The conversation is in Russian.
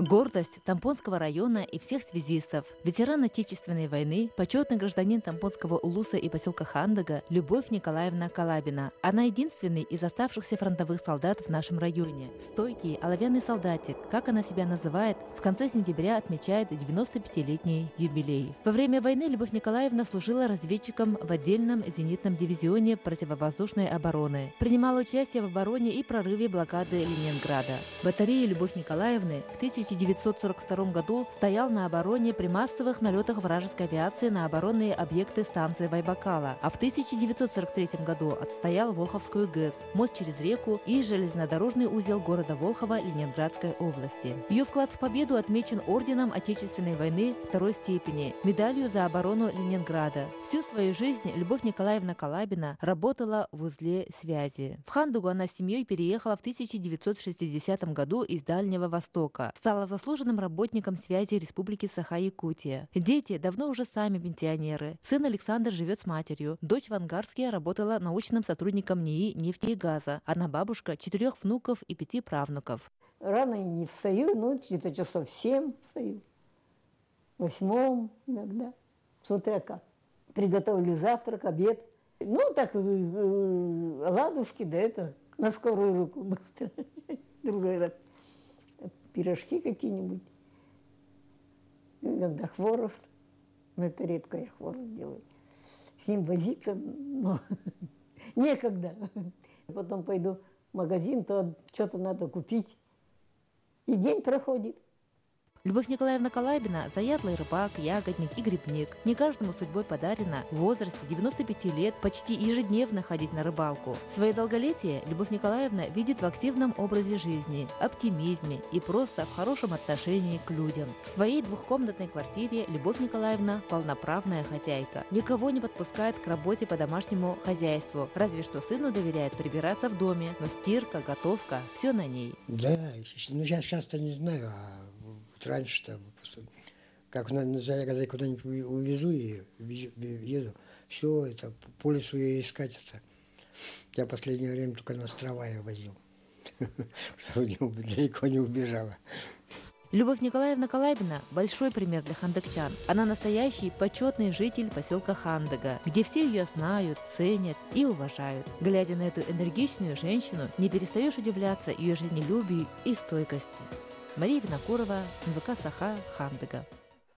Гордость Тампонского района и всех связистов, ветеран Отечественной войны, почетный гражданин Тампонского улуса и поселка Хандага Любовь Николаевна Калабина. Она единственный из оставшихся фронтовых солдат в нашем районе. Стойкий, оловянный солдатик, как она себя называет, в конце сентября отмечает 95-летний юбилей. Во время войны Любовь Николаевна служила разведчиком в отдельном зенитном дивизионе противовоздушной обороны. Принимала участие в обороне и прорыве блокады Ленинграда. Батарея Любовь Николаевны в 1000 1942 году стоял на обороне при массовых налетах вражеской авиации на оборонные объекты станции Вайбакала, а в 1943 году отстоял Волховскую ГЭС, мост через реку и железнодорожный узел города Волхова Ленинградской области. Ее вклад в победу отмечен орденом Отечественной войны второй степени, медалью за оборону Ленинграда. Всю свою жизнь Любовь Николаевна Калабина работала в узле связи. В Хандугу она с семьей переехала в 1960 году из Дальнего Востока. Стала стала заслуженным работником связи Республики Саха-Якутия. Дети давно уже сами пенсионеры. Сын Александр живет с матерью. Дочь в Ангарске работала научным сотрудником НИИ нефти и газа. Она бабушка четырех внуков и пяти правнуков. Рано не встаю, ну, где-то часов семь встаю. Восьмом иногда, смотря как. Приготовили завтрак, обед. Ну, так, э, э, ладушки, да это, на скорую руку быстро. Другой раз пирожки какие-нибудь, иногда хворост, но это редко я хворост делаю. С ним возиться, но некогда. Потом пойду в магазин, то что-то надо купить. И день проходит. Любовь Николаевна Калабина – заядлый рыбак, ягодник и грибник. Не каждому судьбой подарено в возрасте 95 лет почти ежедневно ходить на рыбалку. Свое долголетие Любовь Николаевна видит в активном образе жизни, оптимизме и просто в хорошем отношении к людям. В своей двухкомнатной квартире Любовь Николаевна – полноправная хозяйка. Никого не подпускает к работе по домашнему хозяйству, разве что сыну доверяет прибираться в доме, но стирка, готовка – все на ней. Да, ну я часто не знаю, а вот раньше-то, как на, я когда куда-нибудь увезу и еду, все это по лесу я искать это. Я последнее время только на острова я возил, чтобы далеко не убежала. Любовь Николаевна Калабина – большой пример для хандыгчан. Она настоящий почетный житель поселка Хандыга, где все ее знают, ценят и уважают. Глядя на эту энергичную женщину, не перестаешь удивляться ее жизнелюбию и стойкости. Мария Винокурова, НВК «Саха», Хандыга.